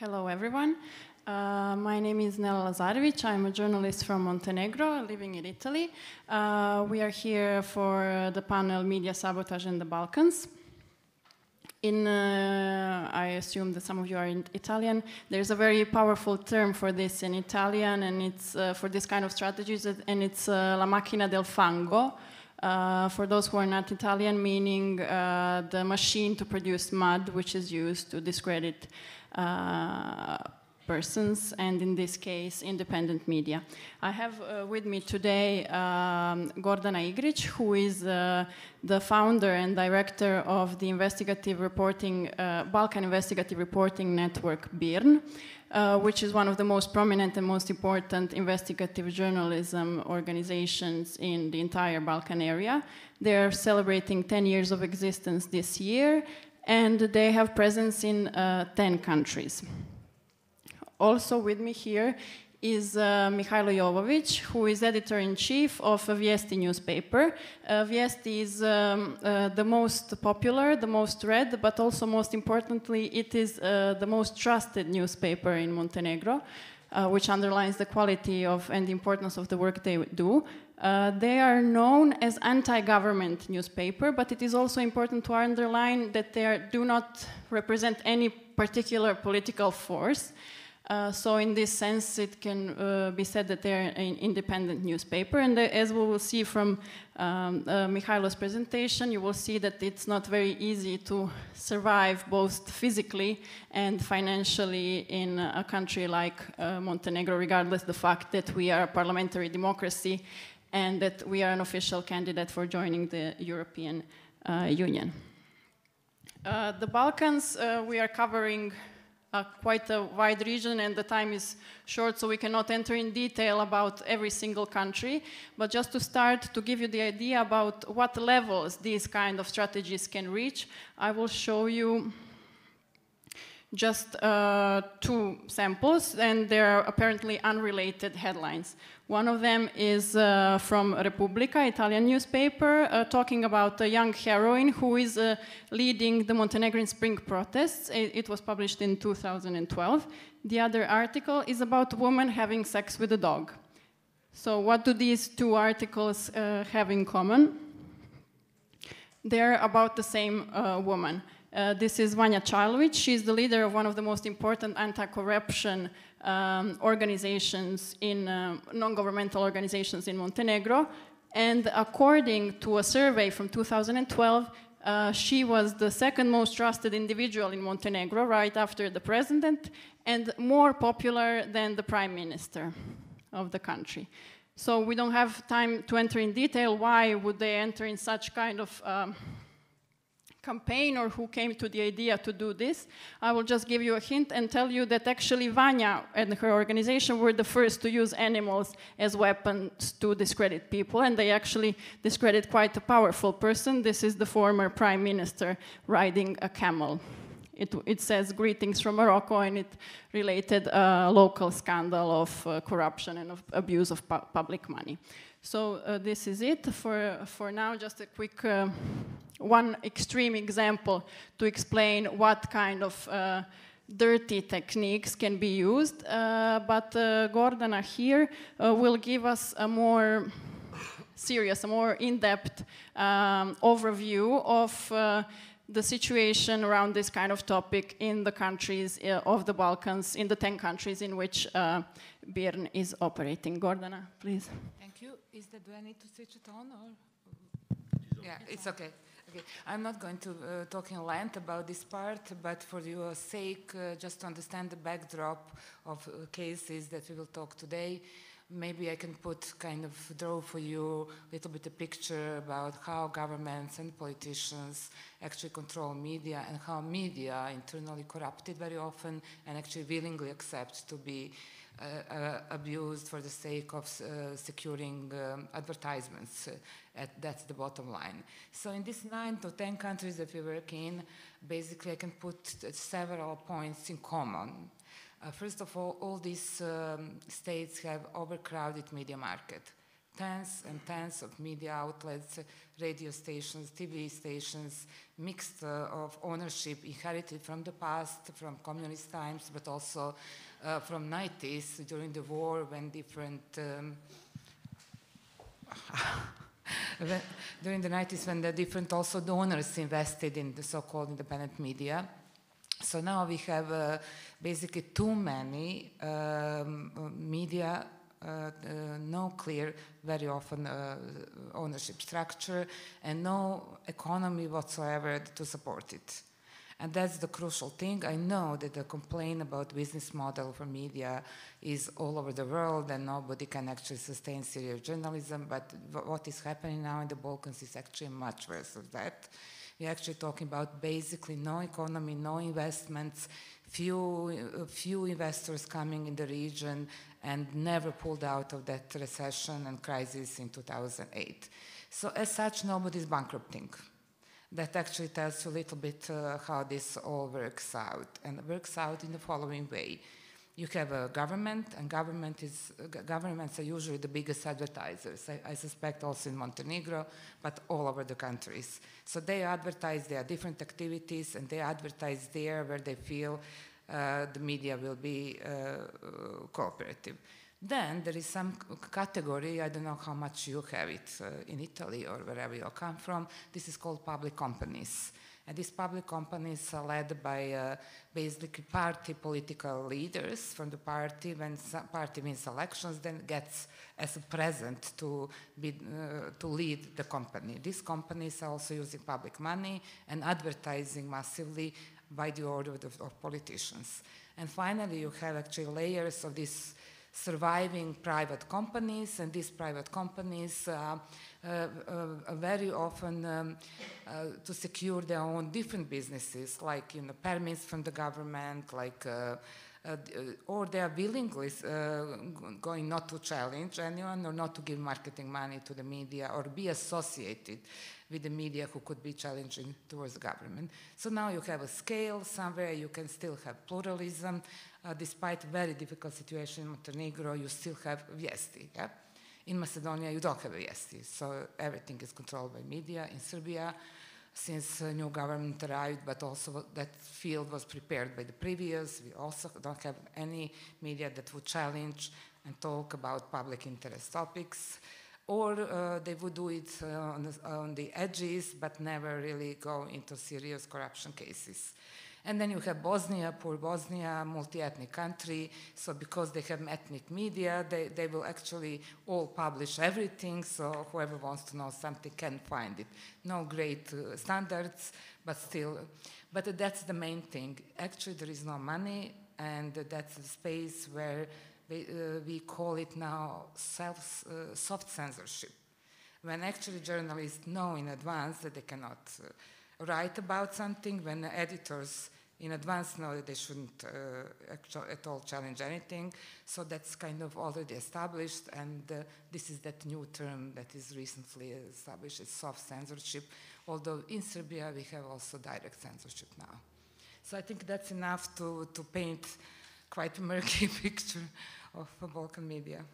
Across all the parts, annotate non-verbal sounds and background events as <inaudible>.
Hello, everyone. Uh, my name is Nela Lazarevic. I'm a journalist from Montenegro, living in Italy. Uh, we are here for the panel Media Sabotage in the Balkans. In, uh, I assume that some of you are in Italian. There's a very powerful term for this in Italian, and it's uh, for this kind of strategies, and it's uh, la macchina del fango. Uh, for those who are not Italian, meaning uh, the machine to produce mud, which is used to discredit persons, and in this case, independent media. I have uh, with me today um, Gordana Igric, who is uh, the founder and director of the investigative reporting, uh, Balkan Investigative Reporting Network, BIRN. Uh, which is one of the most prominent and most important investigative journalism organizations in the entire Balkan area. They're celebrating 10 years of existence this year, and they have presence in uh, 10 countries. Also with me here is uh, Mihailo Jovovic, who is editor-in-chief of a Vijesti newspaper. Uh, Vijesti is um, uh, the most popular, the most read, but also most importantly, it is uh, the most trusted newspaper in Montenegro, uh, which underlines the quality of and the importance of the work they do. Uh, they are known as anti-government newspaper, but it is also important to underline that they are, do not represent any particular political force. Uh, so in this sense, it can uh, be said that they're an independent newspaper. And the, as we will see from um, uh, Mihailo's presentation, you will see that it's not very easy to survive both physically and financially in a country like uh, Montenegro, regardless the fact that we are a parliamentary democracy and that we are an official candidate for joining the European uh, Union. the Balkans, we are covering uh, quite a wide region and the time is short so we cannot enter in detail about every single country but just to start to give you the idea about what levels these kind of strategies can reach i will show you just uh, two samples, and they're apparently unrelated headlines. One of them is uh, from Repubblica, Italian newspaper, uh, talking about a young heroine who is uh, leading the Montenegrin spring protests. It, it, was published in 2012. The other article is about a woman having sex with a dog. So, what do these two articles uh, have in common? They're about the same uh, woman. Uh, this is Vanja Ćalović. She's the leader of one of the most important anti-corruption um, organizations in uh, non-governmental organizations in Montenegro. And according to a survey from 2012, uh, she was the second most trusted individual in Montenegro, right after the president, and more popular than the prime minister of the country. So we don't have time to enter in detail why would they enter in such kind of um, campaign or who came to the idea to do this. I will just give you a hint and tell you that actually Vanya and her organization were the first to use animals as weapons to discredit people, and they actually discredit quite a powerful person. This is the former prime minister riding a camel. It, it says greetings from Morocco, and it related a local scandal of uh, corruption and of abuse of pu public money. So uh, this is it for, for now. Just a quick uh, one extreme example to explain what kind of uh, dirty techniques can be used. Uh, but uh, Gordana here uh, will give us a more serious, a more in-depth um, overview of the situation around this kind of topic in the countries of the Balkans, in the 10 countries in which BIRN is operating. Gordana, please. Is that, do I need to switch it on or? Yeah, it's okay. Okay. I'm not going to uh, talk in length about this part, but for your sake, uh, just to understand the backdrop of uh, cases that we will talk today, maybe I can put kind of draw for you a little bit a picture about how governments and politicians actually control media and how media internally corrupted very often and actually willingly accept to be abused for the sake of uh, securing um, advertisements. At, that's the bottom line. So in these nine to ten countries that we work in, basically I can put several points in common. Uh, first of all, all these um, states have overcrowded media market. tens and tens of media outlets, radio stations, TV stations, mixed uh, of ownership inherited from the past, from communist times, but also uh, from 90s during the war when different um, <laughs> during the 90s when the different also donors invested in the so-called independent media. So now we have uh, basically too many um, media, uh, uh, no clear, very often uh, ownership structure, and no economy whatsoever to support it. And that's the crucial thing. I know that the complaint about business model for media is all over the world and nobody can actually sustain serious journalism, but what is happening now in the Balkans is actually much worse than that. We're actually talking about basically no economy, no investments, few, few investors coming in the region and never pulled out of that recession and crisis in 2008. So as such, nobody's bankrupting that actually tells you a little bit uh, how this all works out. And it works out in the following way. You have a government, and government is, uh, governments are usually the biggest advertisers, I, I, suspect also in Montenegro, but all over the countries. So they advertise their different activities, and they advertise there where they feel uh, the media will be uh, cooperative. Then there is some category, I don't know how much you have it uh, in Italy or wherever you come from, this is called public companies. And these public companies are led by uh, basically party political leaders from the party. When party wins elections, then gets as a present to, be, uh, to lead the company. These companies are also using public money and advertising massively by the order of, of politicians. And finally, you have actually layers of this surviving private companies, and these private companies uh, uh, uh, very often um, uh, to secure their own different businesses, like you know permits from the government, like. Uh, uh, or they are willingly going not to challenge anyone or not to give marketing money to the media or be associated with the media who could be challenging towards government. So now you have a scale somewhere, you can still have pluralism, uh, despite very difficult situation in Montenegro, you still have Vijesti. Yeah? In Macedonia, you don't have Vijesti, so everything is controlled by media. In Serbia, since a new government arrived, but also that field was prepared by the previous, we also don't have any media that would challenge and talk about public interest topics. Or uh, they would do it uh, on, the, on the edges, but never really go into serious corruption cases. And then you have Bosnia, poor Bosnia, multi-ethnic country. So because they have ethnic media, they, they will actually all publish everything. So whoever wants to know something can find it. No great uh, standards, but still. But that's the main thing. Actually, there is no money, and that's a space where we, uh, we call it now self, uh, soft censorship. When actually journalists know in advance that they cannot uh, write about something when editors in advance know that they shouldn't uh, at all challenge anything. So that's kind of already established, and uh, this is that new term that is recently established, soft censorship, although in Serbia we have also direct censorship now. So I think that's enough to, to paint quite a murky <laughs> picture of Balkan media.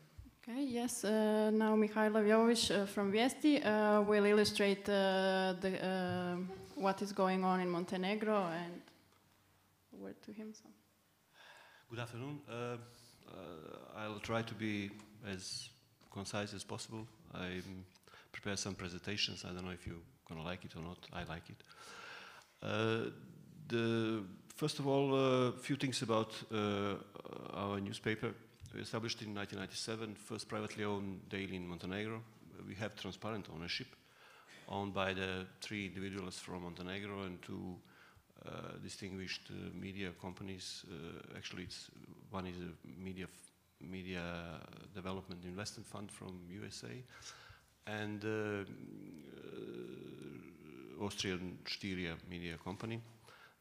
Okay, yes, uh, now Mihailo Jovic uh, from Vijesti uh, will illustrate uh, the uh, what is going on in Montenegro and word to him. So. Good afternoon. Uh, uh, I'll try to be as concise as possible. I prepared some presentations. I don't know if you're going to like it or not. I like it. Uh, the, first of all, a few things about uh, our newspaper. Established in 1997, first privately owned daily in Montenegro. We have transparent ownership owned by the three individuals from Montenegro and two uh, distinguished uh, media companies. Uh, actually, it's one is a media media development investment fund from USA, and Austrian Styria media company.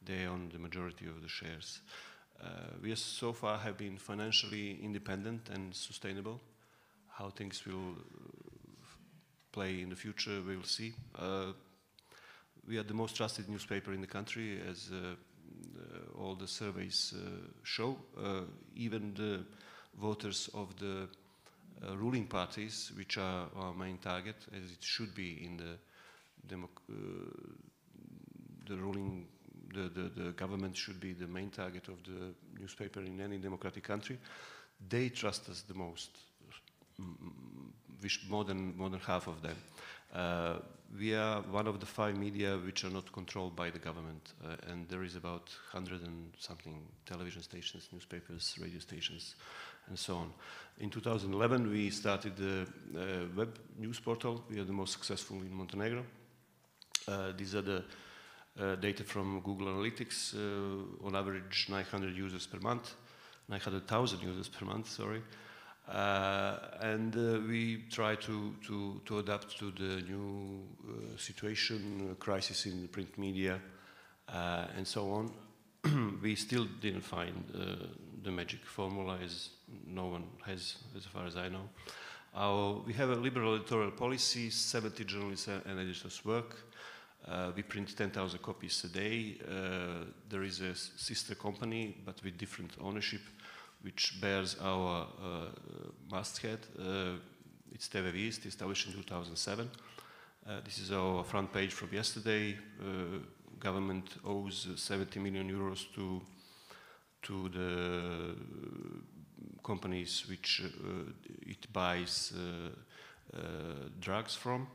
They own the majority of the shares. Uh, we so far have been financially independent and sustainable. How things will play in the future, we will see. Uh, we are the most trusted newspaper in the country, as uh, uh, all the surveys show. even the voters of the uh, ruling parties, which are our main target, as it should be in the uh, the ruling, the, the, the government should be the main target of the newspaper in any democratic country. They trust us the most, which more than more than half of them. Uh, we are one of the five media which are not controlled by the government, uh, and there is about 100 and something television stations, newspapers, radio stations, and so on. In 2011, we started the uh, web news portal. We are the most successful in Montenegro. Uh, these are the data from Google Analytics, uh, on average 900 users per month, 900,000 users per month, sorry. Uh, and uh, we try to, to, to adapt to the new uh, situation, crisis in the print media, and so on. <clears throat> we still didn't find the magic formula, as no one has, as far as I know. Our, we have a liberal editorial policy, 70 journalists and editors work. Uh, we print 10,000 copies a day. Uh, there is a sister company, but with different ownership, which bears our uh, masthead. Uh, it's TV Vijesti, established in 2007. Uh, this is our front page from yesterday. Uh, government owes 70 million euros to to the companies which it buys drugs from.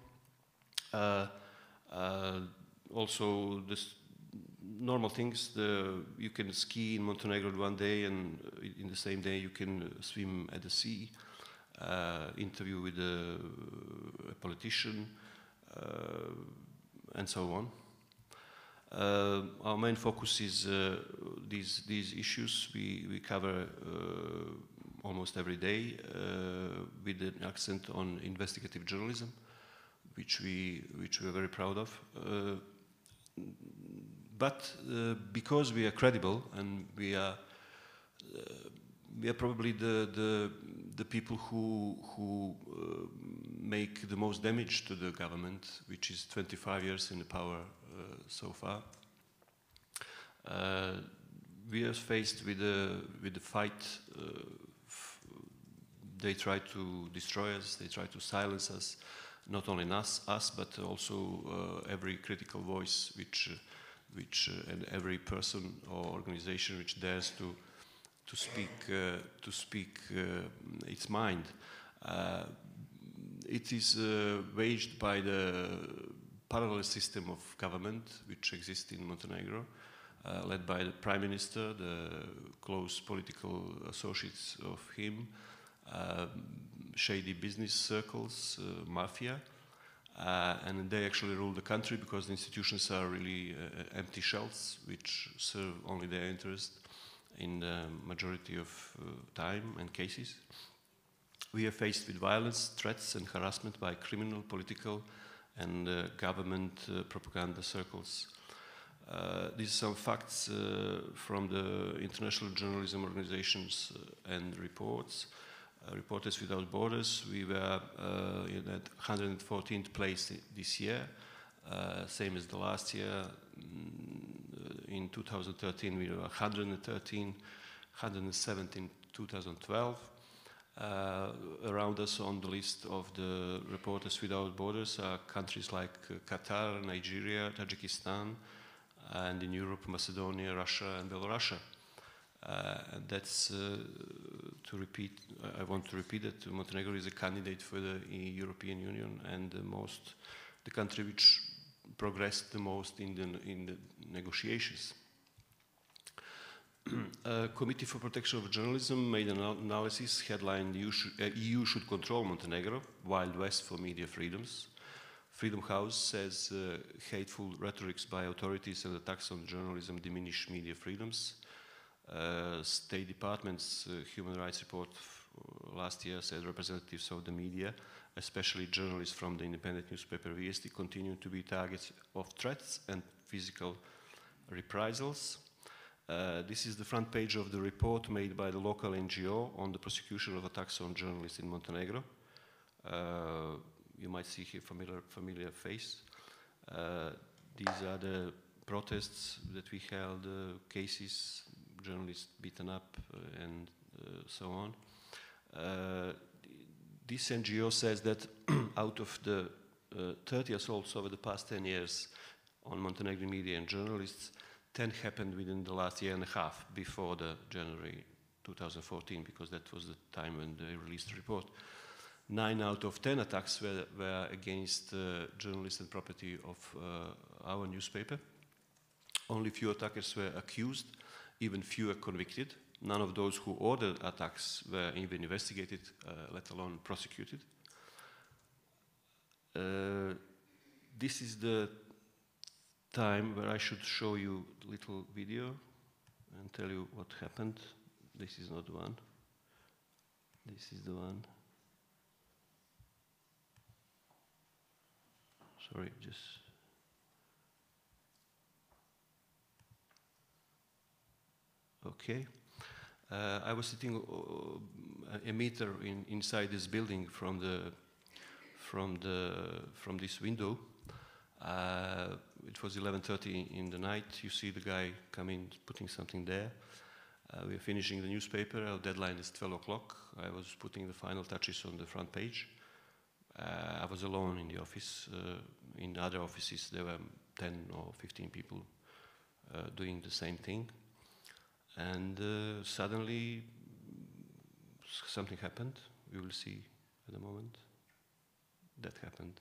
Also, this normal things. The, you can ski in Montenegro one day, and in the same day you can swim at the sea. Uh, interview with a, a politician, uh, and so on. Uh, our main focus is uh, these these issues. We we cover uh, almost every day uh, with an accent on investigative journalism, which we which we are very proud of but uh, because we are credible and we are uh, we are probably the the, the people who who uh, make the most damage to the government, which is 25 years in the power uh, so far. Uh, we are faced with a with the fight. Uh, they try to destroy us. They try to silence us. Not only us, us, but also every critical voice which which uh, and every person or organization which dares to to speak uh, to speak uh, its mind. it is waged by the parallel system of government which exists in Montenegro, uh, led by the prime minister, the close political associates of him, uh, shady business circles, uh, mafia, uh, and they actually rule the country because the institutions are really uh, empty shells which serve only their interest in the majority of time and cases. We are faced with violence, threats, and harassment by criminal, political, and uh, government uh, propaganda circles. Uh, these are some facts from the international journalism organizations and reports. Uh, Reporters Without Borders. We were uh, in at 114th place this year, uh, same as the last year. Mm, in 2013, we were 113, 117 2012. Uh, around us on the list of the Reporters Without Borders are countries like Qatar, Nigeria, Tajikistan, and in Europe, Macedonia, Russia, and Belarus. Uh, that's uh, to repeat. I want to repeat that Montenegro is a candidate for the European Union and the most, the country which progressed the most in the in the negotiations. <clears throat> Committee for Protection of Journalism made an analysis headline EU should, uh, EU should control Montenegro, Wild West for media freedoms. Freedom House says uh, hateful rhetorics by authorities and attacks on journalism diminish media freedoms. Uh, State Department's uh, human rights report last year said representatives of the media, especially journalists from the independent newspaper Vijesti, continue to be targets of threats and physical reprisals. Uh, this is the front page of the report made by the local NGO on the prosecution of attacks on journalists in Montenegro. Uh, you might see here familiar, familiar face. Uh, these are the protests that we held, uh, cases journalists beaten up uh, and uh, so on. Uh, this NGO says that <clears throat> out of the uh, 30 assaults over the past 10 years on Montenegrin media and journalists, 10 happened within the last year and a half before the January 2014, because that was the time when they released the report. Nine out of 10 attacks were, were against uh, journalists and property of uh, our newspaper. Only few attackers were accused, even fewer convicted. None of those who ordered attacks were even investigated, uh, let alone prosecuted. Uh, this is the time where I should show you a little video and tell you what happened. This is not the one. This is the one. Sorry, just. Okay. Uh, I was sitting uh, a meter in, inside this building from the from the from this window. Uh, it was 11:30 in the night. You see the guy coming, putting something there. Uh, we're finishing the newspaper. Our deadline is 12 o'clock. I was putting the final touches on the front page. Uh, I was alone in the office. Uh, in other offices, there were 10 or 15 people uh, doing the same thing. And uh, suddenly, something happened. We will see at the moment. That happened.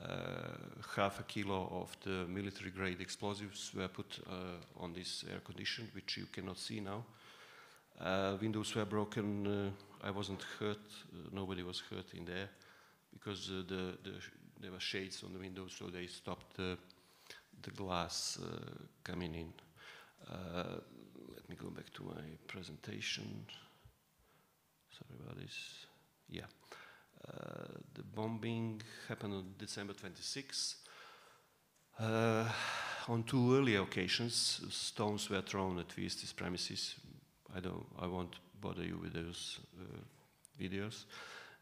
Uh, half a kilo of the military grade explosives were put uh, on this air condition, which you cannot see now. Uh, windows were broken. Uh, I wasn't hurt. Uh, nobody was hurt in there because the, the there were shades on the windows, so they stopped the glass coming in. Let me go back to my presentation. Sorry about this. Yeah. Uh, the bombing happened on December 26. Uh, on two earlier occasions, stones were thrown at Vijesti's premises. I don't. I won't bother you with those uh, videos.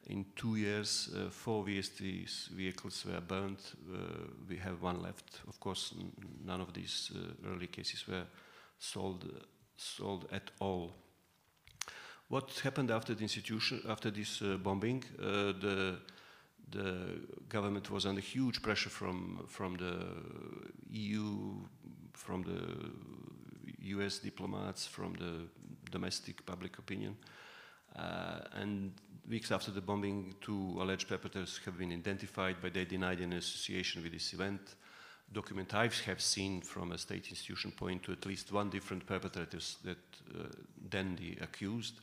In two years, uh, four Vijesti's vehicles were burned. Uh, we have one left. Of course, none of these uh, early cases were sold sold at all what happened after the institution, after this uh, bombing? Uh, the the government was under huge pressure from from the EU, from the U.S. diplomats, from the domestic public opinion, uh, and weeks after the bombing, two alleged perpetrators have been identified, but they denied any association with this event. Document I have seen from a state institution point to at least one different perpetrators that uh, then the accused.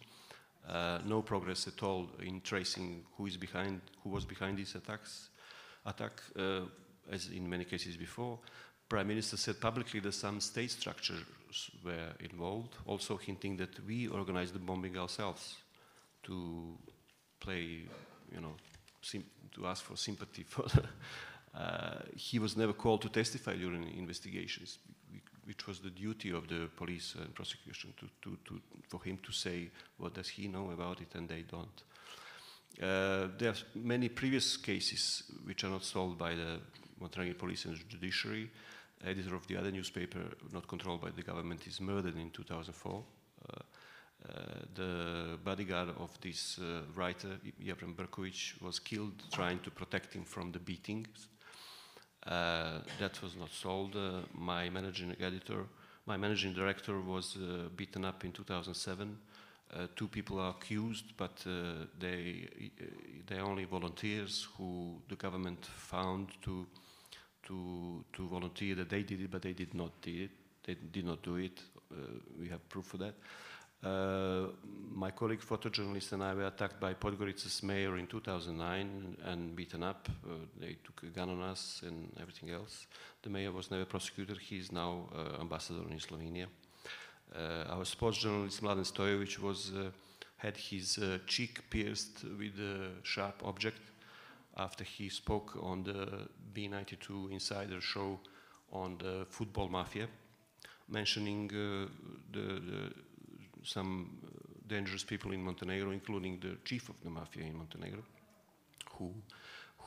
Uh, no progress at all in tracing who is behind, who was behind these attacks, attack, uh, as in many cases before. Prime Minister said publicly that some state structures were involved, also hinting that we organized the bombing ourselves to play, you know, to ask for sympathy <laughs> for the, he was never called to testify during investigations which was the duty of the police and prosecution to, to, to, for him to say what does he know about it and they don't. Uh, there are many previous cases which are not solved by the Montenegrin police and judiciary. Editor of the other newspaper, not controlled by the government, is murdered in 2004. Uh, uh, the bodyguard of this uh, writer, Jevrem Brković, was killed trying to protect him from the beatings uh, Uh, that was not sold. Uh, my managing editor, my managing director was uh, beaten up in 2007. Uh, two people are accused, but uh, they they only volunteers who the government found to to to volunteer that they did it, but they did not did it. They did not do it. we have proof for that. Uh, my colleague photojournalist and I were attacked by Podgorica's mayor in 2009 and beaten up. Uh, they took a gun on us and everything else. The mayor was never prosecuted. He is now uh, ambassador in Slovenia. Uh, our sports journalist Mladen Stojovic was uh, had his cheek pierced with a sharp object after he spoke on the B92 Insider show on the football mafia, mentioning the, the some uh, dangerous people in Montenegro, including the chief of the mafia in Montenegro, who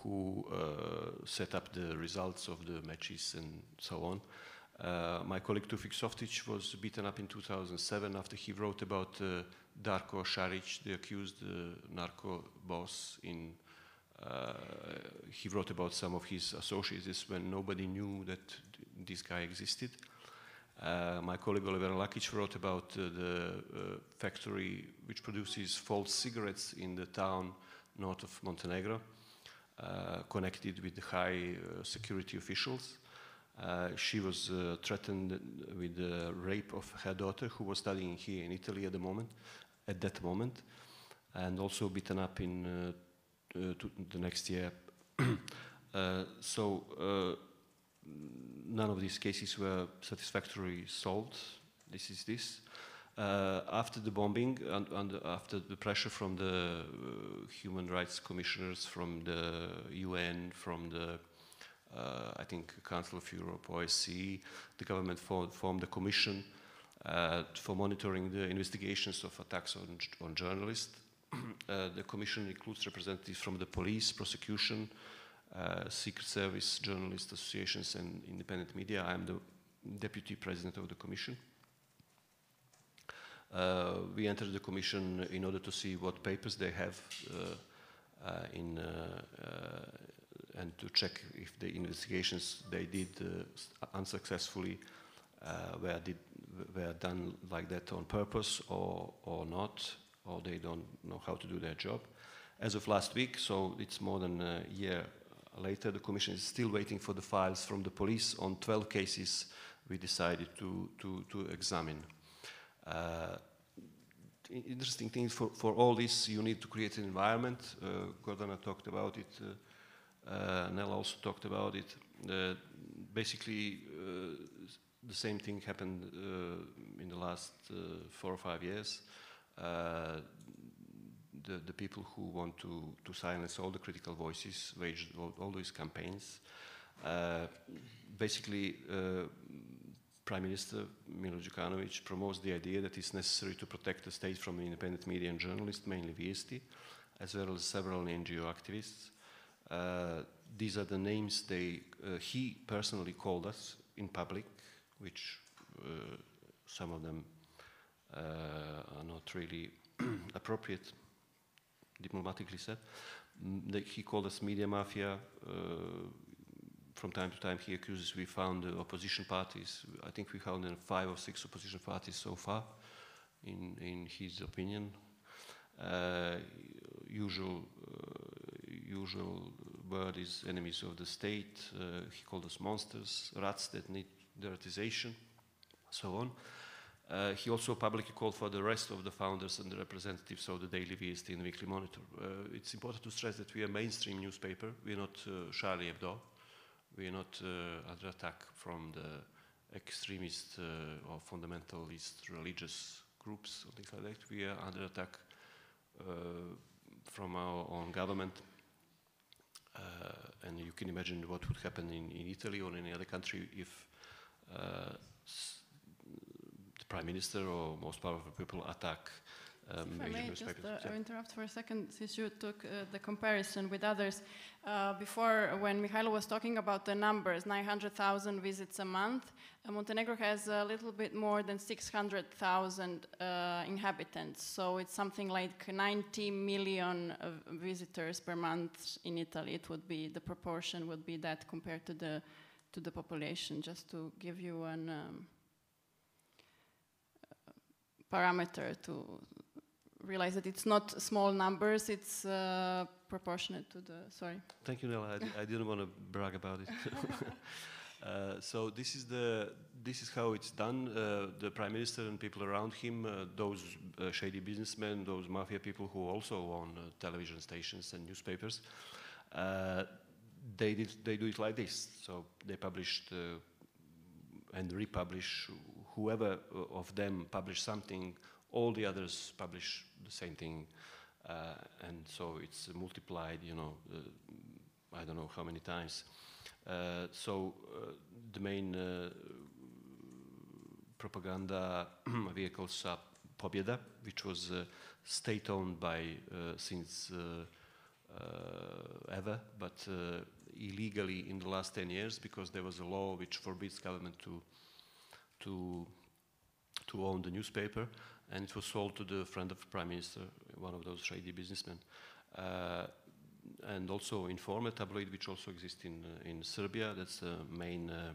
who uh, set up the results of the matches and so on. Uh, my colleague Tufik Softic was beaten up in 2007 after he wrote about uh, Darko Šarić, the accused uh, narco boss. In uh, he wrote about some of his associates when nobody knew that this guy existed. Uh, my colleague Olivera Lakić wrote about uh, the uh, factory which produces false cigarettes in the town north of Montenegro, uh, connected with high uh, security officials. She was threatened with the rape of her daughter, who was studying here in Italy at the moment, at that moment, and also beaten up in the next year. <clears throat> so none of these cases were satisfactorily solved. This is this. Uh, after the bombing and, and, after the pressure from the uh, human rights commissioners, from the UN, from the uh, I think Council of Europe, OSCE, the government for, formed a commission uh, for monitoring the investigations of attacks on, on journalists. <clears throat> Uh, the commission includes representatives from the police, prosecution, uh, Secret Service, journalist associations, and independent media. I'm the deputy president of the commission. Uh, we entered the commission in order to see what papers they have uh, uh in and to check if the investigations they did unsuccessfully were, did, were done like that on purpose or, or not, or they don't know how to do their job. As of last week, so it's more than a year later, the Commission is still waiting for the files from the police on 12 cases we decided to, to, to examine. Uh, interesting thing for, for all this, you need to create an environment. Uh, Gordana talked about it. Uh, uh Nela also talked about it. Uh, basically, uh, the same thing happened in the last four or five years the, the people who want to, to silence all the critical voices waged all, all these campaigns. Uh, basically, uh, Prime Minister Milo Djukanovic promotes the idea that it's necessary to protect the state from independent media and journalists, mainly Vijesti, as well as several NGO activists. Uh, these are the names they, uh, he personally called us in public, which uh, some of them uh, are not really <clears throat> appropriate diplomatically said. Mm, he called us media mafia. Uh, from time to time, he accuses we found uh, opposition parties. I think we found five or six opposition parties so far, in, in his opinion. Uh, usual, uh, usual word is enemies of the state. Uh, he called us monsters, rats that need deratization, so on. Uh, he also publicly called for the rest of the founders and the representatives of the Daily Vijesti and Weekly Monitor. Uh, it's important to stress that we are a mainstream newspaper. We are not uh, Charlie Hebdo. We are not uh, under attack from the extremist uh, or fundamentalist religious groups or things like that. We are under attack uh, from our own government. and you can imagine what would happen in, in Italy or in any other country if prime minister or most powerful people attack um, if I may just uh, interrupt for a second, since you took uh, the comparison with others. Uh, before, when Mihailo was talking about the numbers, 900,000 visits a month, uh, Montenegro has a little bit more than 600,000 uh, inhabitants. So it's something like 90 million uh, visitors per month in Italy. It would be, the proportion would be that compared to the, to the population, just to give you an... Um, parameter to realize that it's not small numbers, it's uh, proportionate to the, sorry. Thank you, Nela. I, didn't want to brag about it. <laughs> uh, so this is the this is how it's done. Uh, the prime minister and people around him, uh, those uh, shady businessmen, those mafia people who also own uh, television stations and newspapers, they did they do it like this. So they published and republish whoever uh, of them publish something, all the others publish the same thing. Uh, and so it's multiplied, you know, uh, I don't know how many times. Uh, so uh, the main uh, propaganda <clears throat> vehicles are Pobjeda, which was state-owned by since ever, but illegally in the last 10 years because there was a law which forbids government to to to own the newspaper, and it was sold to the friend of the prime minister, one of those shady businessmen. Uh, and also Informer tabloid, which also exists in uh, in Serbia. That's the main uh,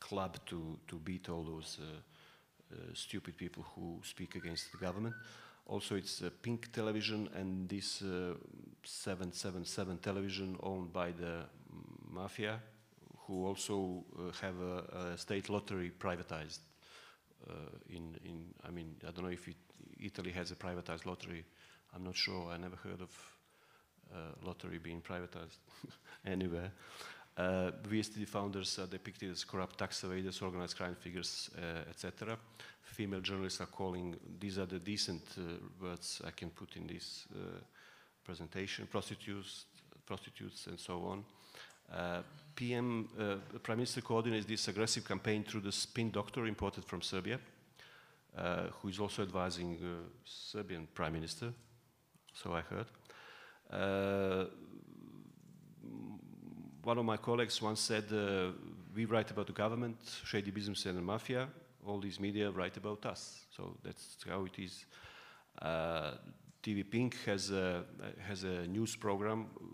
club to to beat all those uh, uh, stupid people who speak against the government. Also, it's Pink Television and this 777 television owned by the mafia, who also have a, a state lottery privatized in, in, I mean, I don't know if it, Italy has a privatized lottery. I'm not sure. I never heard of uh, lottery being privatized <laughs> anywhere. Uh, VSTD founders are depicted as corrupt tax evaders, organized crime figures, uh, etc. Female journalists are calling, these are the decent uh, words I can put in this uh, presentation, prostitutes, prostitutes and so on. Uh, PM, uh, Prime Minister coordinates this aggressive campaign through the spin doctor imported from Serbia, uh, who is also advising the Serbian Prime Minister, so I heard. one of my colleagues once said, we write about the government, shady business and mafia, all these media write about us. So that's how it is. Uh, TV Pink has a, has a news program uh,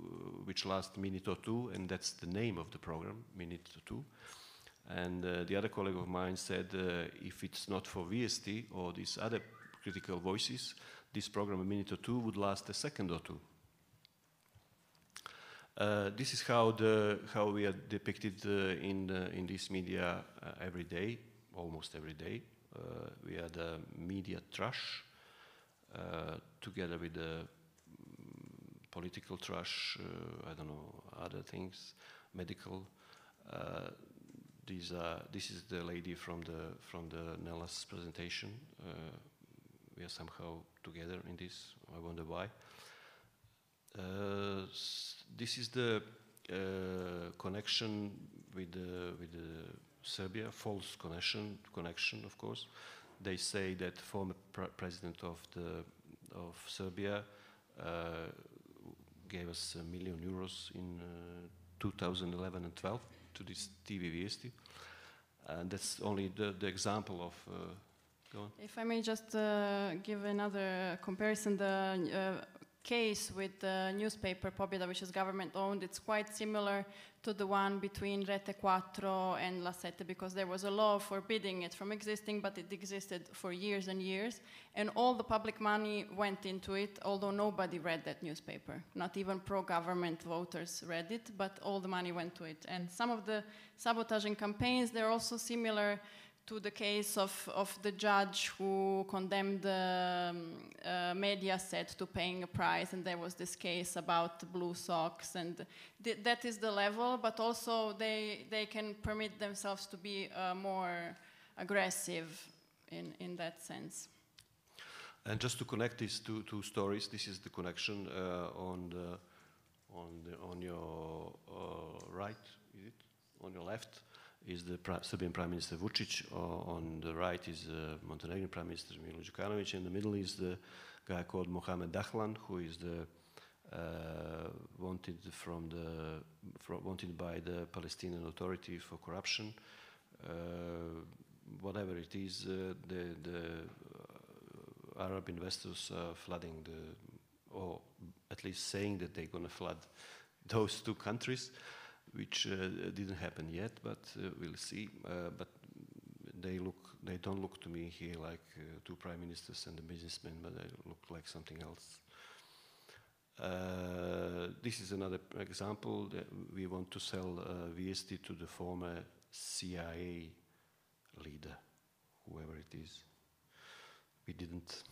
which lasts a minute or two, and that's the name of the program, minute or two. And uh, the other colleague of mine said, uh, if it's not for Vijesti or these other critical voices, this program, a minute or two, would last a second or two. Uh, this is how the how we are depicted uh, in in this media uh, every day, almost every day. we are the media trash, together with the mm, political trash, uh, I don't know, other things, medical. Uh, these are, this is the lady from the, from the Nela's presentation. we are somehow together in this, I wonder why. Uh, this is the uh, connection with the, with the Serbia, false connection, connection of course they say that former pr president of the of Serbia uh, gave us a million euros in uh, 2011 and 12 to this TV Vijesti. And that's only the, the example of. Uh. If I may just uh, give another comparison, the uh, case with the newspaper Pobjeda, which is government owned, it's quite similar to the one between Rete Quattro and La Sette because there was a law forbidding it from existing, but it existed for years and years. And all the public money went into it, although nobody read that newspaper. Not even pro government voters read it, but all the money went to it. And some of the sabotaging campaigns, they're also similar to the case of, of the judge who condemned the um, uh, to paying a price, and there was this case about blue socks, and th that is the level, but also they, they can permit themselves to be uh, more aggressive in, in that sense. And just to connect these two, two stories, this is the connection uh, on, the, on, the, on your uh, right, is it? On your left is the Serbian Prime Minister Vucic. on the right is the Montenegrin Prime Minister Milo Đukanovic. In the middle is the guy called Mohamed Dahlan, who is the uh, wanted from the from, wanted by the Palestinian Authority for corruption. Uh, whatever it is, uh, the the uh, Arab investors are flooding the, or at least saying that they're going to flood those two countries which uh, didn't happen yet, but uh, we'll see. Uh, but they look, they don't look to me here like two prime ministers and a businessman, but they look like something else. Uh, this is another example. we want to sell uh, Vijesti to the former CIA leader, whoever it is. We didn't.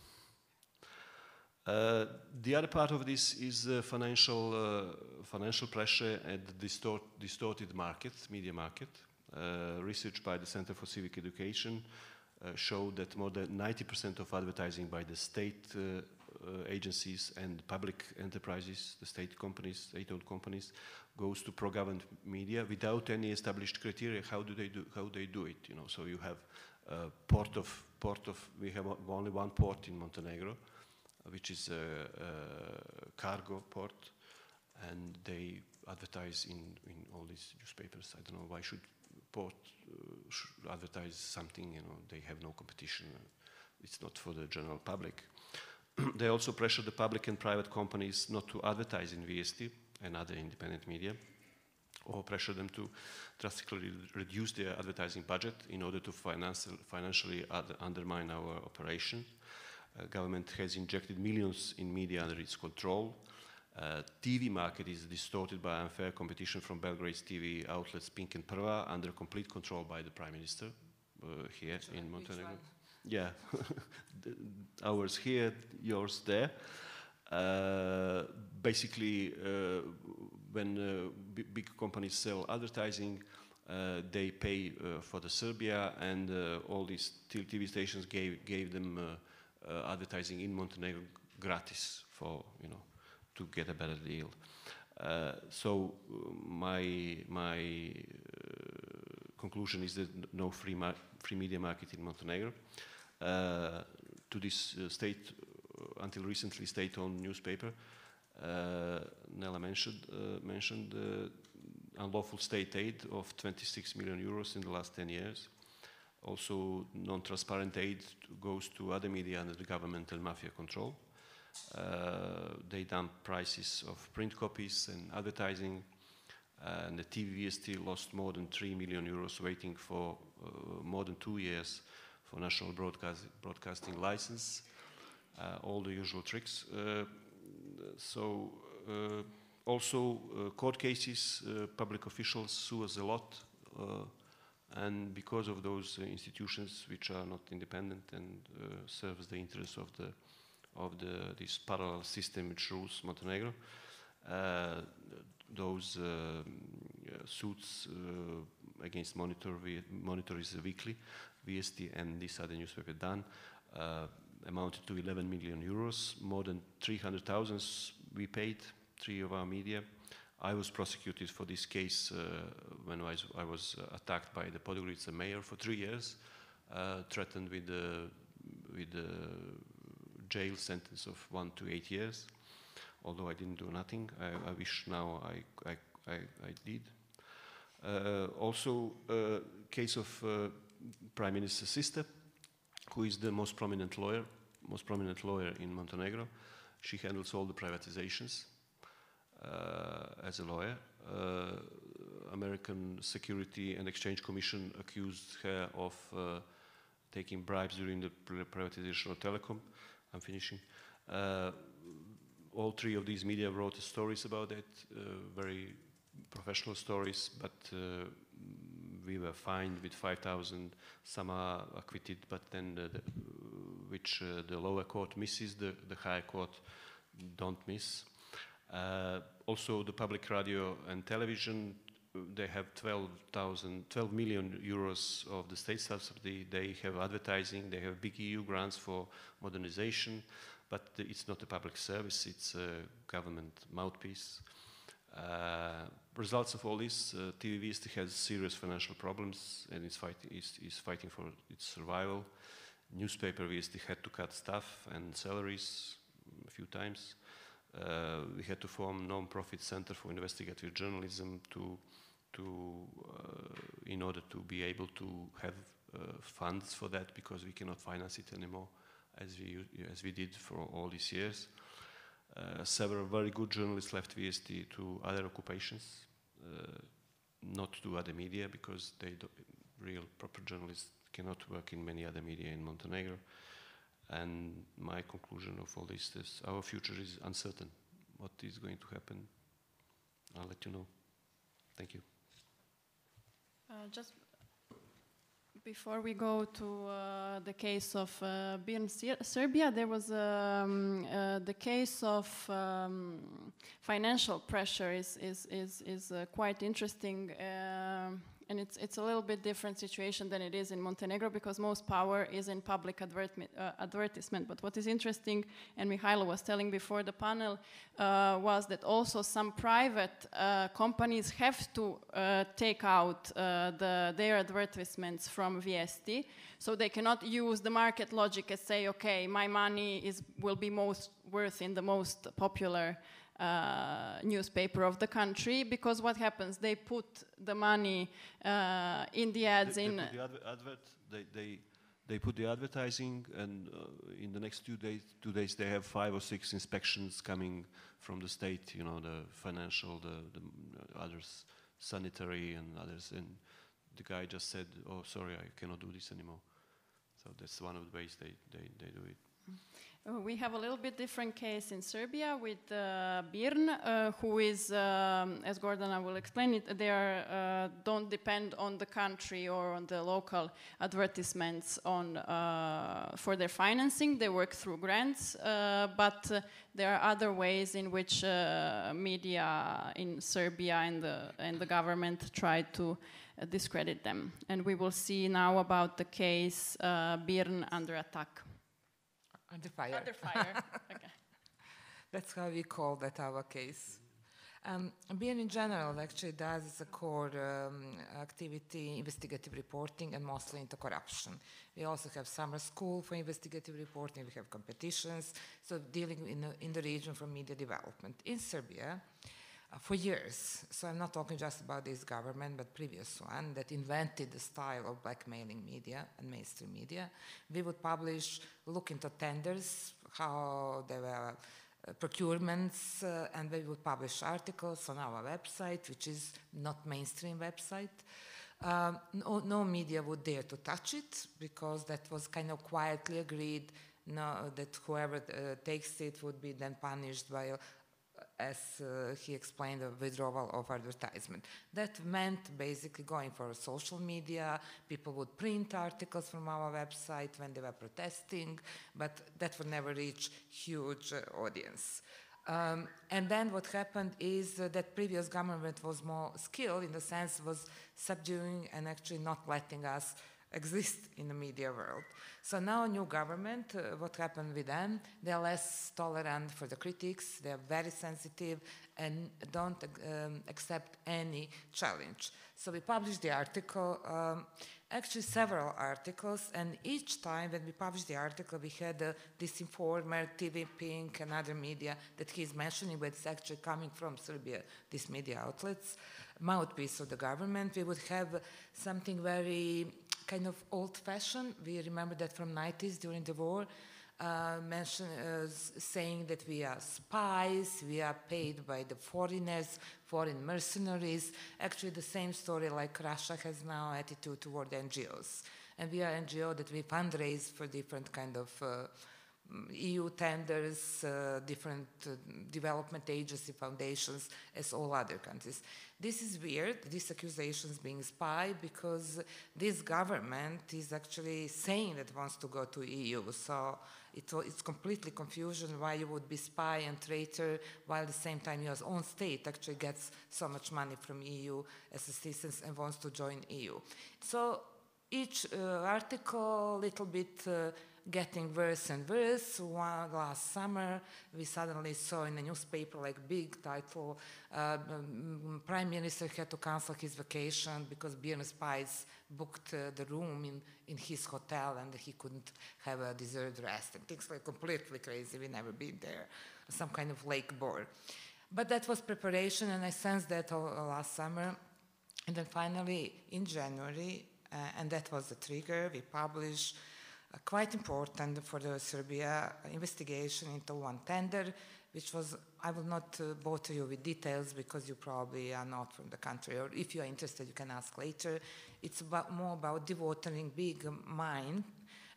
Uh, the other part of this is uh, financial, uh, financial pressure and distort, distorted market, media market. Uh, research by the Center for Civic Education uh, showed that more than 90% of advertising by the state agencies and public enterprises, the state companies, state-owned companies, goes to pro-government media without any established criteria. How do they do? How they do it? You know, so you have port of port of. We have only one port in Montenegro which is a, a cargo port, and they advertise in, in all these newspapers. I don't know why should report, uh, advertise something, you know, they have no competition. it's not for the general public. <clears throat> they also pressure the public and private companies not to advertise in Vijesti and other independent media, or pressure them to drastically reduce their advertising budget in order to financially undermine our operation. Uh, government has injected millions in media under its control. Uh, TV market is distorted by unfair competition from Belgrade's TV outlets Pink and Prva under complete control by the Prime Minister uh, here in Montenegro. Yeah, <laughs> ours here, yours there. Uh, basically, uh, when uh, big companies sell advertising, uh, they pay uh, for the Serbia, and all these TV stations gave gave them Uh, advertising in Montenegro gratis for you know to get a better deal. Uh, so uh, my my conclusion is that no free free media market in Montenegro. Uh, to this uh, state, uh, until recently, state-owned newspaper. Nela mentioned, mentioned unlawful state aid of 26 million euros in the last 10 years. Also, non-transparent aid goes to other media under the governmental mafia control. Uh, they dump prices of print copies and advertising. Uh, and the TV Vijesti lost more than 3 million euros waiting for uh, more than two years for national broadcast, broadcasting license, uh, all the usual tricks. Uh, so uh, also court cases, public officials sue us a lot and because of those uh, institutions which are not independent and uh, serves the interests of the of the this parallel system which rules Montenegro, uh, those suits against Monitor, Monitor is weekly, Vijesti and this other newspaper uh, amounted to 11 million euros. More than 300,000 we paid, three of our media. I was prosecuted for this case uh, when I was, I was uh, attacked by the Podgorica mayor for three years, uh, threatened with the with jail sentence of one to eight years. Although I didn't do nothing, I, I wish now I I, I, I did. Uh, also, uh, case of uh, Prime Minister's sister, who is the most prominent lawyer, most prominent lawyer in Montenegro. She handles all the privatizations as a lawyer. Uh, American Security and Exchange Commission accused her of uh, taking bribes during the privatization of telecom. I'm finishing. Uh, all three of these media wrote stories about it, uh, very professional stories, but uh, we were fined with 5,000. Some are acquitted, but then the, the, which uh, the lower court misses, the, the higher court don't miss. Uh, also, the public radio and television, they have 12,000, 12 million euros of the state subsidy. They have advertising, they have big EU grants for modernization, but it's not a public service, it's a government mouthpiece. Uh, results of all this, uh, TV has serious financial problems and is, fight, is, is fighting for its survival. Newspaper Vijesti had to cut staff and salaries a few times. Uh, we had to form non-profit center for investigative journalism to, to uh, in order to be able to have uh, funds for that because we cannot finance it anymore as we, as we did for all these years. Uh, several very good journalists left Vijesti to other occupations, uh, not to other media because they real proper journalists cannot work in many other media in Montenegro. And my conclusion of all this is our future is uncertain. What is going to happen? I'll let you know. Thank you. Uh, just before we go to uh, the case of uh, BIRN Serbia, there was um, uh, the case of um, financial pressure is, is, is, is uh, quite interesting. And it's, it's a little bit different situation than it is in Montenegro because most power is in public uh, advertisement. But what is interesting, and Mihailo was telling before the panel, uh, was that also some private uh, companies have to uh, take out uh, the, their advertisements from Vijesti. So they cannot use the market logic and say, okay, my money is, will be most worth in the most popular uh, newspaper of the country because what happens? They put the money uh, in the ads they, in. They put the adver advert, they, they, they put the advertising, and uh, in the next two days, two days, they have five or six inspections coming from the state. You know, the financial, the, the others, sanitary, and others. And the guy just said, "Oh, sorry, I cannot do this anymore." So that's one of the ways they, they, they do it. Uh, we have a little bit different case in Serbia with uh, BIRN, uh, who is, um, as Gordana will explain it, they are, uh, don't depend on the country or on the local advertisements on, uh, for their financing. They work through grants, uh, but there are other ways in which media in Serbia and the, and the government try to discredit them. And we will see now about the case BIRN under attack. Under fire. Under fire. <laughs> okay. That's how we call that our case. Um, in general actually does as a core um, activity investigative reporting and mostly into corruption. We also have summer school for investigative reporting, we have competitions, so dealing in, in the region for media development. In Serbia, uh, for years, so I'm not talking just about this government, but previous one that invented the style of blackmailing media and mainstream media. We would publish, look into tenders, how they were uh, procurements, uh, and we would publish articles on our website, which is not mainstream website. Um, no, no, media would dare to touch it because that was kind of quietly agreed no, that whoever uh, takes it would be then punished by as uh, he explained, the withdrawal of advertisement. That meant basically going for social media. People would print articles from our website when they were protesting, but that would never reach huge uh, audience. Um, and then what happened is uh, that previous government was more skilled in the sense was subduing and actually not letting us exist in the media world. So now new government, uh, what happened with them? They're less tolerant for the critics. They're very sensitive and don't um, accept any challenge. So we published the article, um, actually several articles, and each time when we published the article, we had uh, this informer, TV Pink, and other media that he's mentioning, but it's actually coming from Serbia, these media outlets, mouthpiece of the government. We would have something very kind of old-fashioned. We remember that from 90s during the war, uh, mention, uh, saying that we are spies, we are paid by the foreigners, foreign mercenaries. Actually, the same story like Russia has now attitude toward NGOs. And we are NGO that we fundraise for different kind of uh, EU tenders, uh, different uh, development agency foundations as all other countries. This is weird, these accusations being spy, because this government is actually saying that it wants to go to EU. So it, it's completely confusion why you would be spy and traitor while at the same time your own state actually gets so much money from EU as assistance and wants to join EU. So each uh, article, little bit uh, getting worse and worse. One, last summer, we suddenly saw in a newspaper like big title, uh, um, Prime Minister had to cancel his vacation because BIRN spies booked uh, the room in, in his hotel and he couldn't have a deserved rest and things like completely crazy. We never been there. Some kind of lake board. But that was preparation and I sensed that all, all last summer. And then finally in January, uh, and that was the trigger, we published uh, quite important for the Serbia investigation into one tender, which was, I will not uh, bother you with details because you probably are not from the country, or if you are interested, you can ask later. It's about, more about dewatering big mine,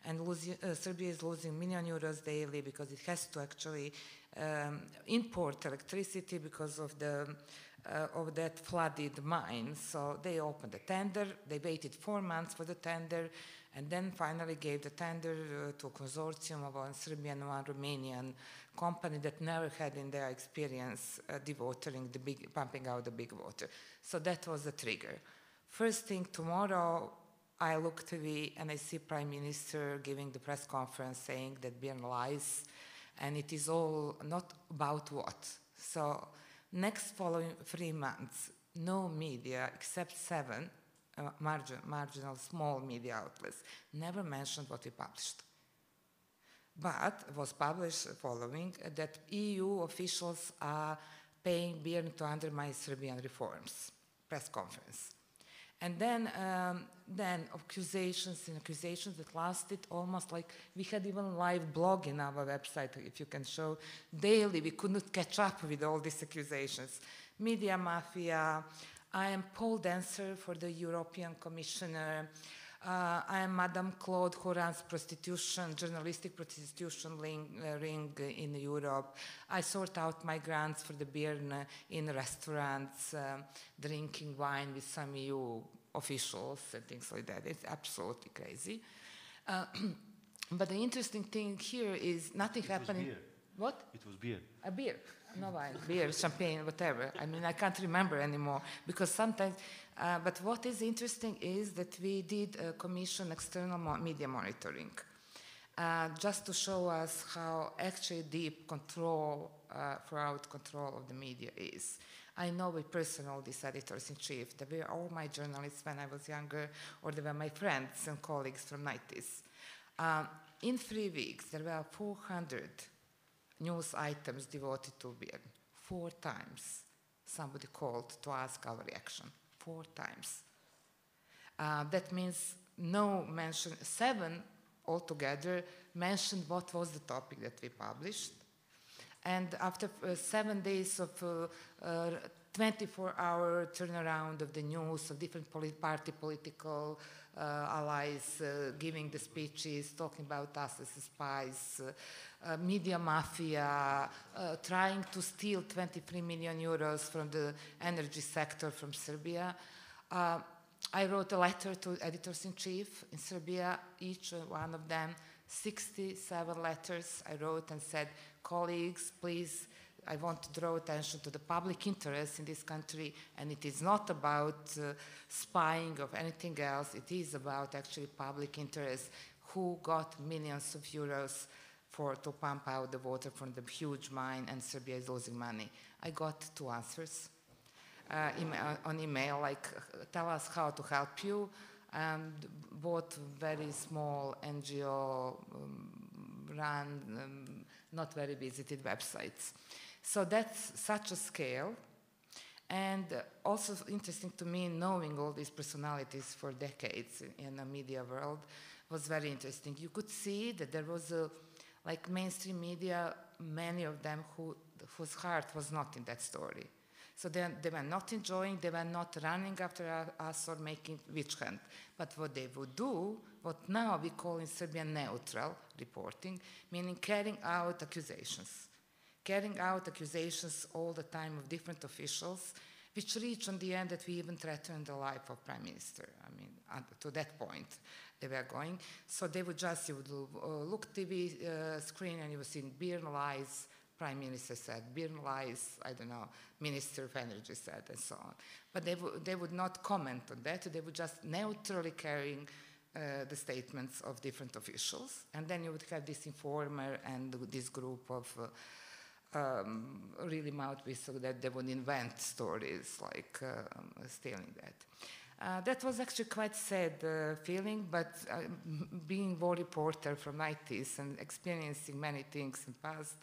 and losing, uh, Serbia is losing million euros daily because it has to actually um, import electricity because of the uh, of that flooded mine. So they opened the tender. They waited four months for the tender and then finally gave the tender uh, to a consortium of one Serbian, and one Romanian company that never had in their experience uh, dewatering the big, pumping out the big water. So that was the trigger. First thing tomorrow, I look TV and I see Prime Minister giving the press conference saying that BIRN lies, and it is all not about what. So next following three months, no media except seven uh, margin, marginal small media outlets never mentioned what we published. But was published following that EU officials are paying BIRN to undermine Serbian reforms, press conference. And then, um, then accusations and accusations that lasted almost like we had even live blog in our website, if you can show daily. We could not catch up with all these accusations. Media mafia. I am Paul Dancer for the European Commissioner. Uh, I am Madame Claude who runs prostitution, journalistic prostitution ring, uh, ring in Europe. I sort out my grants for the beer in restaurants, uh, drinking wine with some EU officials and things like that. It's absolutely crazy. Uh, <clears throat> but the interesting thing here is nothing It happening. What? It was beer. A beer, no wine, beer, champagne, whatever. I mean, I can't remember anymore because sometimes. Uh, but what is interesting is that we did uh, commission external mo- media monitoring, uh, just to show us how actually deep control, uh, throughout control of the media is. I know with personal these editors in chief. They were all my journalists when I was younger, or they were my friends and colleagues from 90s. Um, in three weeks, there were 400 news items devoted to BIRN. Four times somebody called to ask our reaction. Four times. Uh, that means no mention, seven altogether mentioned what was the topic that we published. And after uh, seven days of uh, uh, 24 hour turnaround of the news of different polit- party political uh, allies uh, giving the speeches, talking about us as spies, uh, uh, media mafia, uh, trying to steal 23 million euros from the energy sector from Serbia. Uh, I wrote a letter to editors in chief in Serbia, each one of them 67 letters I wrote and said, colleagues, please, I want to draw attention to the public interest in this country, and it is not about uh, spying or anything else. It is about actually public interest. Who got millions of euros for to pump out the water from the huge mine, and Serbia is losing money? I got two answers uh, email, on email, like uh, tell us how to help you, and both very small NGO um, run, um, not very visited websites. So that's such a scale. And also interesting to me, knowing all these personalities for decades in the media world was very interesting. You could see that there was a, like mainstream media, many of them who, whose heart was not in that story. So they, they were not enjoying, they were not running after us or making witch hunt. But what they would do, what now we call in Serbia neutral reporting, meaning carrying out accusations. Carrying out accusations all the time of different officials, which reach on the end that we even threaten the life of prime minister. I mean, to that point they were going. So they would just, you would uh, look TV uh, screen and you would see BIRN lies, prime minister said, BIRN lies, I don't know, minister of energy said, and so on. But they, they would not comment on that. They would just neutrally carrying uh, the statements of different officials. And then you would have this informer and this group of uh, um, really mouthpiece so that they would invent stories like um, stealing that. Uh, that was actually quite sad uh, feeling, but uh, being war reporter from 90s and experiencing many things in past,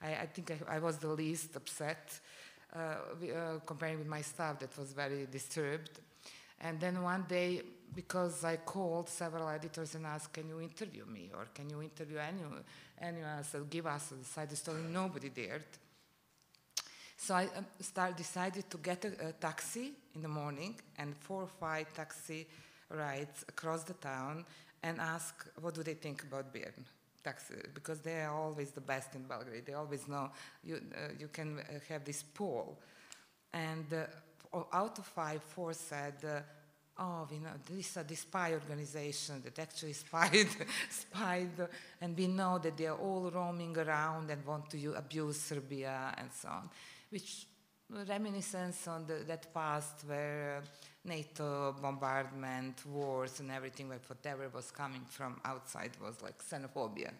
I, I think I, I, was the least upset uh, comparing with my staff that was very disturbed. And then one day, because I called several editors and asked, can you interview me or can you interview anyone, anyone else, give us a side story, nobody dared. So I um, start, decided to get a, a, taxi in the morning and four or five taxi rides across the town and ask what do they think about BIRN. Taxi, because they are always the best in Belgrade. They always know you, uh, you can uh, have this poll. And uh, out of five, four said, uh, oh, we know this is the spy organization that actually <laughs> spied, spied, and we know that they are all roaming around and want to abuse Serbia and so on, which reminiscence on the, that past where uh, NATO bombardment, wars, and everything, whatever was coming from outside was like xenophobia.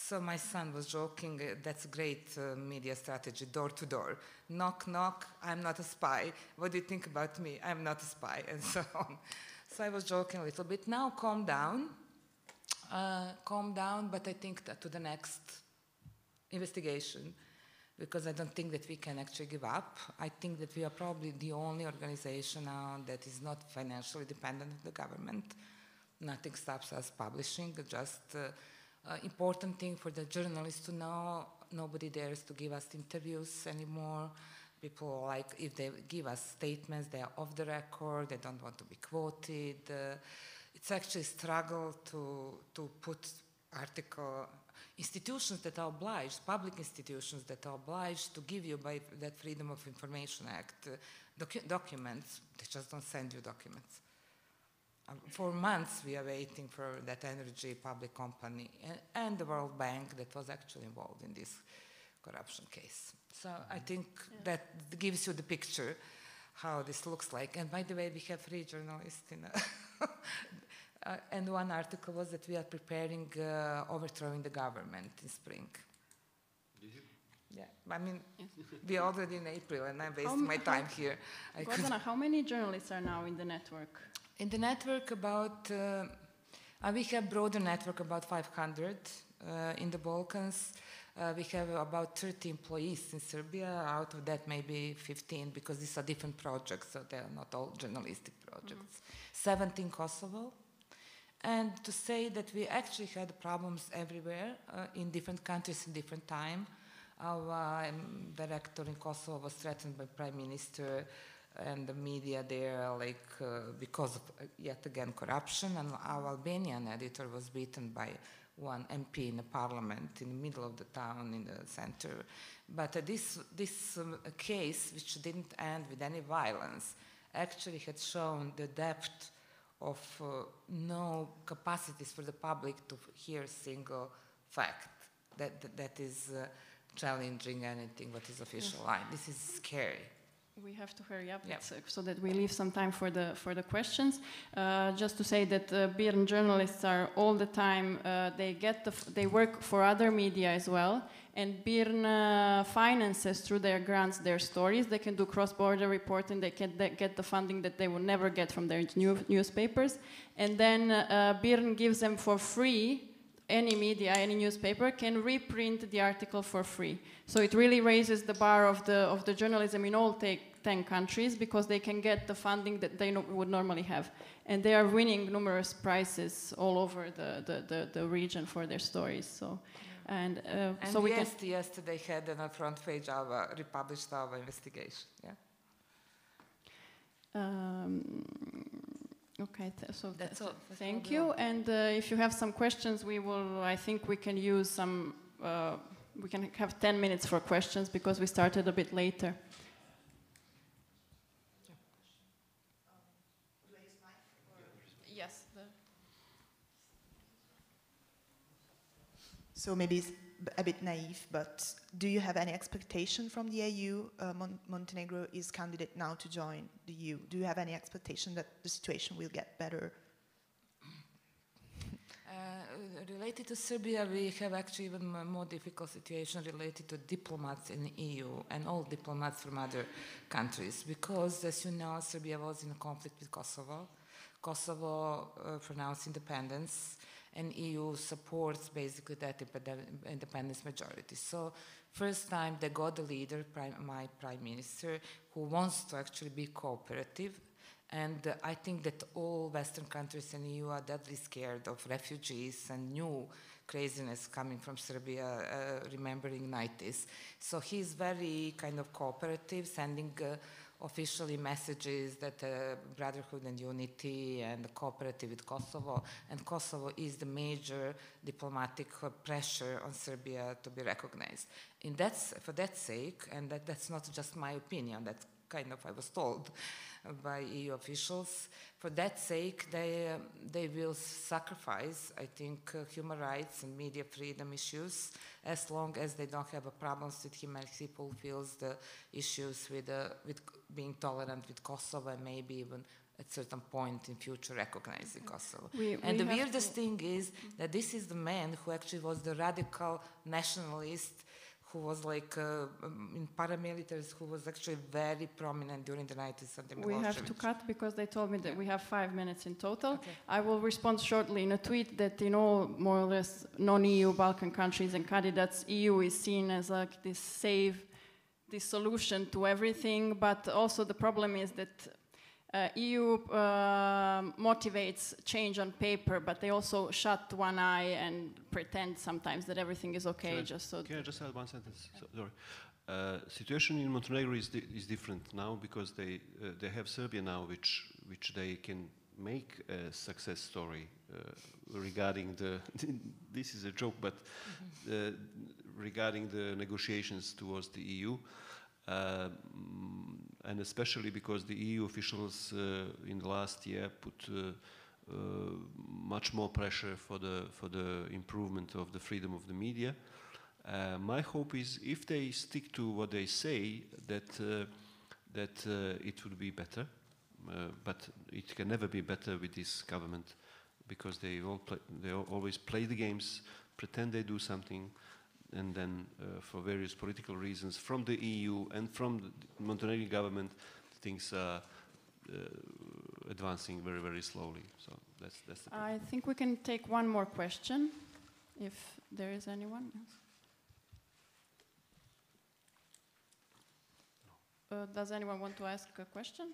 So my son was joking, uh, that's a great uh, media strategy, door to door. Knock, knock, I'm not a spy. What do you think about me? I'm not a spy, <laughs> and so on. So I was joking a little bit. Now calm down. uh, calm down, but I think that to the next investigation, because I don't think that we can actually give up. I think that we are probably the only organization now that is not financially dependent on the government. Nothing stops us publishing, just uh, uh, important thing for the journalists to know, nobody dares to give us interviews anymore. People like, if they give us statements, they are off the record, they don't want to be quoted. Uh, it's actually a struggle to, to put article institutions that are obliged, public institutions that are obliged to give you by that Freedom of Information Act uh, docu documents, they just don't send you documents. For months we are waiting for that energy public company and, and, the World Bank that was actually involved in this corruption case. So I think yeah. that gives you the picture how this looks like. And by the way, we have three journalists in <laughs> Uh, and one article was that we are preparing uh, overthrowing the government in spring. Yeah, I mean, yes. we're already in April and I'm wasting my time here. Gordana, how many journalists are now in the network? In the network, about, uh, uh we have broader network, about 500 uh, in the Balkans. Uh, we have about 30 employees in Serbia, out of that maybe 15, because these are different projects, so they are not all journalistic projects. Mm -hmm. 17 Kosovo, and to say that we actually had problems everywhere uh, in different countries in different time. Our um, director in Kosovo was threatened by prime minister and the media there, like uh, because of uh, yet again corruption. And our Albanian editor was beaten by one MP in the parliament in the middle of the town in the center. But uh, this this um, case, which didn't end with any violence, actually had shown the depth of uh, no capacities for the public to hear a single fact that, that, that is uh, challenging anything what is official line. This is scary. We have to hurry up yep. so that we leave some time for the for the questions. Uh, just to say that uh, BIRN journalists are all the time. Uh, they get the they work for other media as well, and BIRN uh, finances through their grants their stories. They can do cross-border reporting. They can get the funding that they will never get from their new newspapers, and then uh, BIRN gives them for free any media, any newspaper can reprint the article for free. So it really raises the bar of the, of the journalism in all 10 countries because they can get the funding that they no would normally have. And they are winning numerous prizes all over the, the, the, the region for their stories. So, and, uh, and so we yes, can yesterday had on a front page our republished our investigation. Yeah. Um, Okay, th so that's all. That's thank all you. And uh, if you have some questions, we will. I think we can use some. Uh, we can have 10 minutes for questions because we started a bit later. Yes. So maybe a bit naive, but do you have any expectation from the EU? Uh, Mon Montenegro is candidate now to join the EU. Do you have any expectation that the situation will get better? Uh, related to Serbia, we have actually even more difficult situation related to diplomats in the EU and all diplomats from other countries because, as you know, Serbia was in a conflict with Kosovo. Kosovo uh, pronounced independence and EU supports basically that independence majority. So first time they got a leader, my prime minister, who wants to actually be cooperative. And I think that all Western countries in EU are deadly scared of refugees and new craziness coming from Serbia, uh, remembering 90s. So he's very kind of cooperative, sending uh, officially messages that uh, brotherhood and unity and cooperative with Kosovo, and Kosovo is the major diplomatic pressure on Serbia to be recognized. In that's, for that sake, and that, that's not just my opinion, that's kind of I was told by EU officials. For that sake, they, uh, they will sacrifice, I think, uh, human rights and media freedom issues as long as they don't have a problems with humanity fulfills the issues with, uh, with being tolerant with Kosovo and maybe even at certain point in future recognizing Kosovo. We, we and the weirdest thing is that this is the man who actually was the radical nationalist who was like uh, um, in paramilitaries, who was actually very prominent during the 90s and under We have to cut because they told me that Yeah. we have five minutes in total. Okay. I will respond shortly in a tweet that in all more or less non-EU Balkan countries and candidates, EU is seen as like this safe, this solution to everything. But also the problem is that uh, EU uh, motivates change on paper, but they also shut one eye and pretend sometimes that everything is okay. Can I- just so. Can I just add one sentence? So, sorry. Uh, situation in Montenegro is, di- is different now because they uh, they have Serbia now, which which they can make a success story uh, regarding the. <laughs> this is a joke, but uh, regarding the negotiations towards the EU. Uh, and especially because the EU officials uh, in the last year put uh, much more pressure for the for the improvement of the freedom of the media. My hope is if they stick to what they say, that that it will be better. But it can never be better with this government because they all play, they always play the games, pretend they do something, and then uh, for various political reasons from the EU and from the Montenegrin government, things are uh, advancing very very slowly. So that's that's the. problem. I think we can take one more question, if there is anyone. Yes. Uh, does anyone want to ask a question?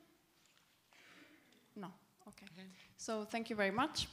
No. Okay. Okay. So thank you very much.